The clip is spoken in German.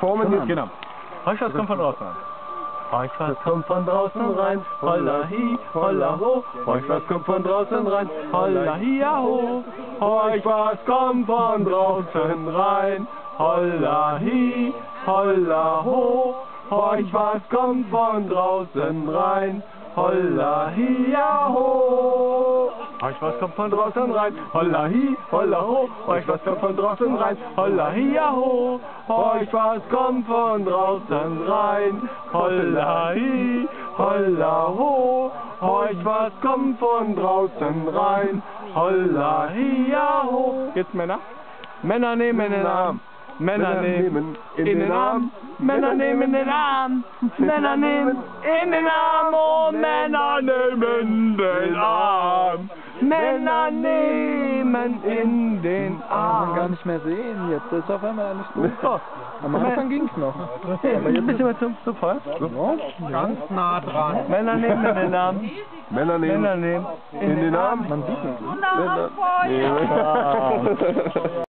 Formen. Genau. Heuschwas kommt von draußen rein. Heuschwas kommt von draußen rein. Holla hi, holla ho. Heuschwas kommt von draußen rein. Holla hi, ja ho. Heuschwas kommt von draußen rein. Holla hi, holla ho. Heuschwas kommt von draußen rein. Holla hi, ja ho. Heuschwas kommt von draußen rein. Holla hi, holla ho. Heuschwas kommt von draußen rein. Holla hi, ja ho. Heuschwas kommt von draußen rein. Holla hi, holla ho. Heuschwas kommt von draußen rein. Holla hi, ja ho. Jetzt Männer. Männer nehmen in den Arm. Männer nehmen in den Arm. Männer nehmen in den Arm. Männer nehmen in den Arm. Oh, Männer nehmen den Arm. Männer nehmen in den Kann man gar Arm. nicht mehr sehen. Jetzt ist auf einmal alles gut. Am Anfang ging's noch. aber jetzt ein bisschen mehr zu, zu voll. Ganz nah dran. Männer nehmen in den Arm. Männer nehmen Männer nehmen in den Arm. Man sieht es. Männer nehmen.